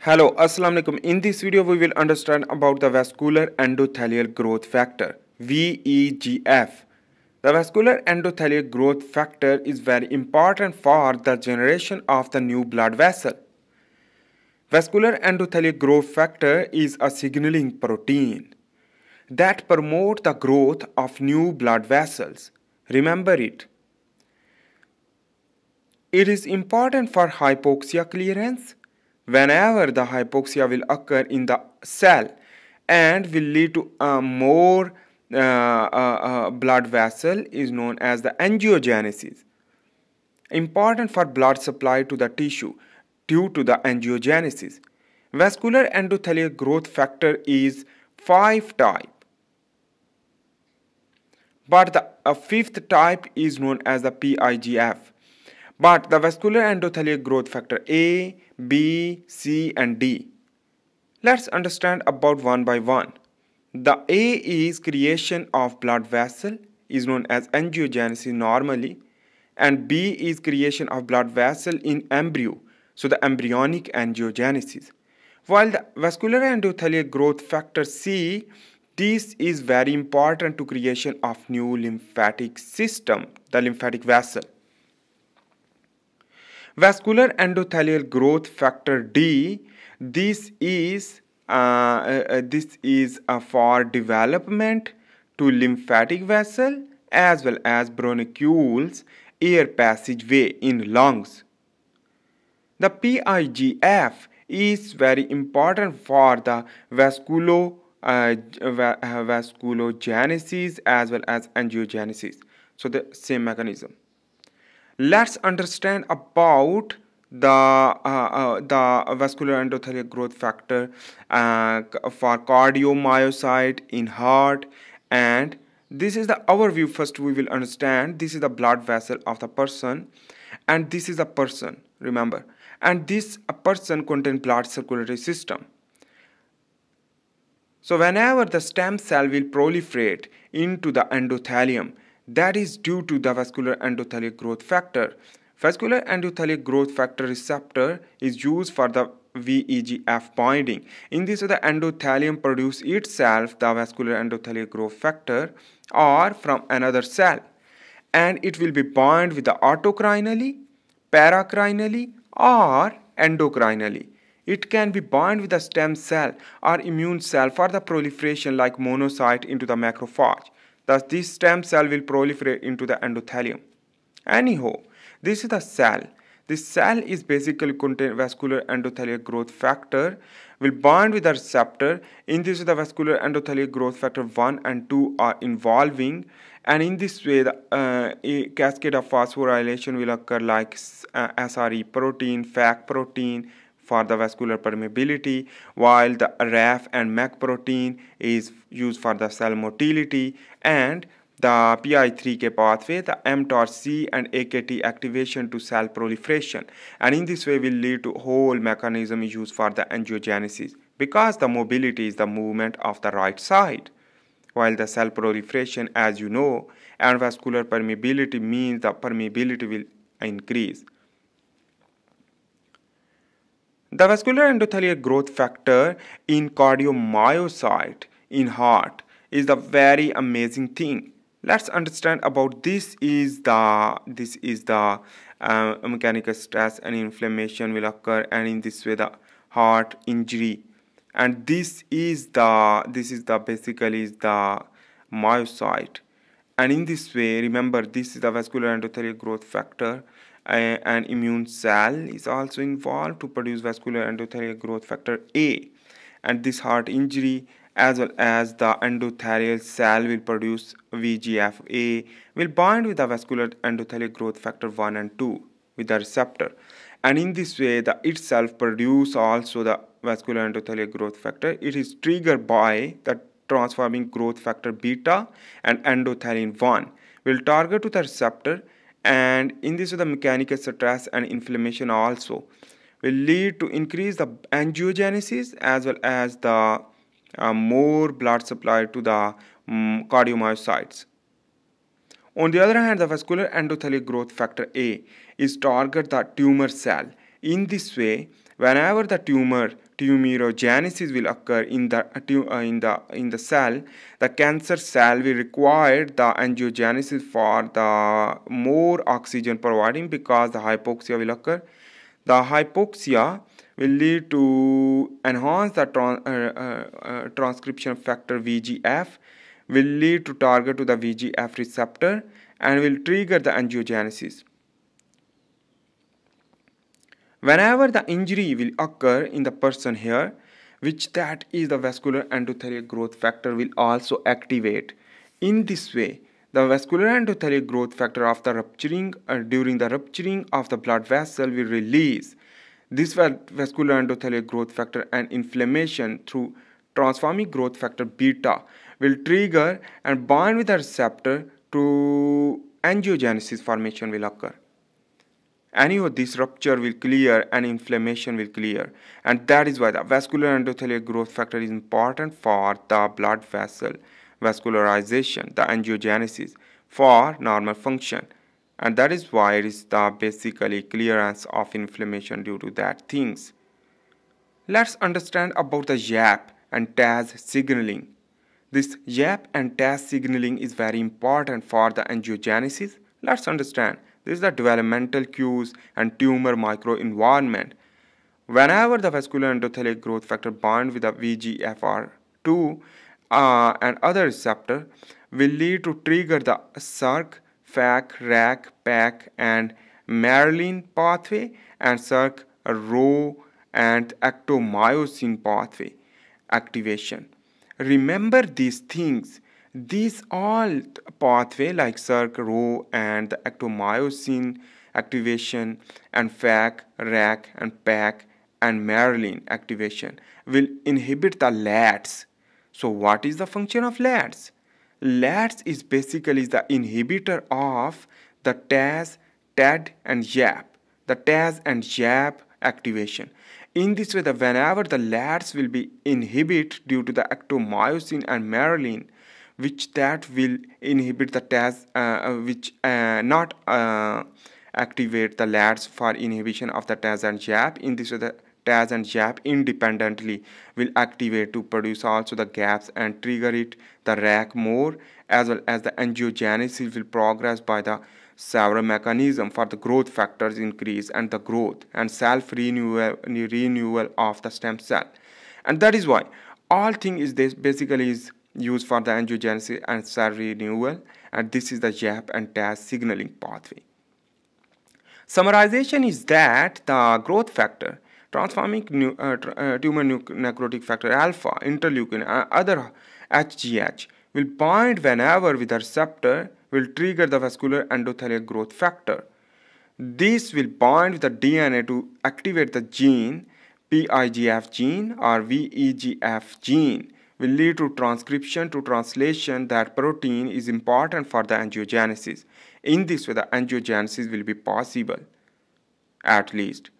Hello, Assalamu alaikum. In this video, we will understand about the vascular endothelial growth factor, VEGF. The vascular endothelial growth factor is very important for the generation of the new blood vessel. Vascular endothelial growth factor is a signaling protein that promote the growth of new blood vessels. Remember it. It is important for hypoxia clearance whenever the hypoxia will occur in the cell and will lead to a more uh, uh, uh, blood vessel is known as the angiogenesis. Important for blood supply to the tissue due to the angiogenesis. Vascular endothelial growth factor is 5 type but the fifth type is known as the PIGF. But the vascular endothelial growth factor A, B, C and D. Let's understand about one by one. The A is creation of blood vessel is known as angiogenesis normally and B is creation of blood vessel in embryo so the embryonic angiogenesis. While the vascular endothelial growth factor C this is very important to creation of new lymphatic system, the lymphatic vessel. Vascular endothelial growth factor D, this is uh, uh, uh this is uh, for development to lymphatic vessel as well as bronchioles air passageway in lungs. The PIGF is very important for the vascular uh, vasculogenesis as well as angiogenesis. So the same mechanism let's understand about the uh, uh, the vascular endothelial growth factor uh, for cardiomyocyte in heart. And this is the overview. First we will understand this is the blood vessel of the person and this is a person remember. And this a person contain blood circulatory system. So whenever the stem cell will proliferate into the endothelium, that is due to the vascular endothelial growth factor. Vascular endothelial growth factor receptor is used for the VEGF binding. In this, the endothelium produce itself the vascular endothelial growth factor or from another cell and it will be bound with the autocrinally, paracrinally or endocrinally. It can be bound with the stem cell or immune cell for the proliferation like monocyte into the macrophage. Thus, this stem cell will proliferate into the endothelium. Anyhow, this is the cell. This cell is basically contain vascular endothelial growth factor will bind with the receptor. In this, the vascular endothelial growth factor 1 and 2 are involving and in this way the uh, cascade of phosphorylation will occur like uh, SRE protein, FAK protein, for the vascular permeability while the RAF and MEK protein is used for the cell motility and the PI3K pathway, the mTORC and AKT activation to cell proliferation and in this way will lead to whole mechanism used for the angiogenesis because the mobility is the movement of the right side while the cell proliferation as you know and vascular permeability means the permeability will increase. The vascular endothelial growth factor in cardiomyocyte in heart is the very amazing thing. Let's understand about this is the this is the uh, mechanical stress and inflammation will occur and in this way the heart injury and this is the this is the basically is the myocyte and in this way remember this is the vascular endothelial growth factor an immune cell is also involved to produce vascular endothelial growth factor A. And this heart injury as well as the endothelial cell will produce VEGF-A will bind with the vascular endothelial growth factor 1 and 2 with the receptor. And in this way the itself produce also the vascular endothelial growth factor. It is triggered by the transforming growth factor beta and endothelin 1 will target to the receptor and in this way the mechanical stress and inflammation also will lead to increase the angiogenesis as well as the uh, more blood supply to the um, cardiomyocytes. On the other hand, the vascular endothelial growth factor A is target the tumor cell. In this way, whenever the tumor tumorigenesis will occur in the uh, in the in the cell. The cancer cell will require the angiogenesis for the more oxygen providing because the hypoxia will occur. The hypoxia will lead to enhance the uh, uh, uh, transcription factor VEGF will lead to target to the VEGF receptor and will trigger the angiogenesis Whenever the injury will occur in the person here, which that is the vascular endothelial growth factor will also activate. In this way, the vascular endothelial growth factor after rupturing uh, during the rupturing of the blood vessel will release this vascular endothelial growth factor and inflammation through transforming growth factor beta will trigger and bind with the receptor to angiogenesis formation will occur. Anyhow, this rupture will clear and inflammation will clear. And that is why the vascular endothelial growth factor is important for the blood vessel vascularization, the angiogenesis for normal function. And that is why it is the basically clearance of inflammation due to that things. Let's understand about the YAP and TAZ signaling. This YAP and TAZ signaling is very important for the angiogenesis. Let's understand. This is the developmental cues and tumor microenvironment. Whenever the vascular endothelial growth factor bind with the VEGFR2 uh, and other receptor will lead to trigger the SERC, FAK, RAC, PAK and Merlin pathway and SERC, RHO and actomyosin pathway activation. Remember these things these all pathway like SERC, and the actomyosin activation and FAK, RAC and PAK and Merlin activation will inhibit the LATs. So what is the function of LATs? LATs is basically the inhibitor of the TAZ, TEAD and YAP. The TAZ and YAP activation. In this way, the whenever the LATs will be inhibited due to the actomyosin and Merlin, which that will inhibit the TAZ, uh, uh, which uh, not uh, activate the LATs for inhibition of the TAZ and YAP. In this way, the TAZ and YAP independently will activate to produce also the gaps and trigger it the rack more as well as the angiogenesis will progress by the several mechanism for the growth factors increase and the growth and self renewal renewal of the stem cell and that is why all thing is this basically is used for the angiogenesis and cell renewal and this is the YAP and TAZ signaling pathway. Summarization is that the growth factor, transforming uh, uh, tumor necrotic factor alpha, interleukin, and uh, other HGH will bind whenever with the receptor will trigger the vascular endothelial growth factor. This will bind with the DNA to activate the gene PIGF gene or VEGF gene will lead to transcription to translation that protein is important for the angiogenesis. In this way, the angiogenesis will be possible, at least.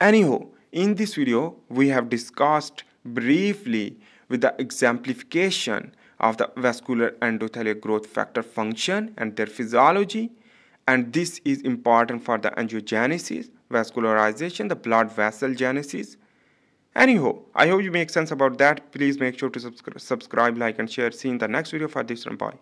Anyhow, in this video, we have discussed briefly with the exemplification of the vascular endothelial growth factor function and their physiology and this is important for the angiogenesis, vascularization, the blood vessel genesis, Anyhow, I hope you make sense about that. Please make sure to subscribe, like, and share. See you in the next video for this one. Bye.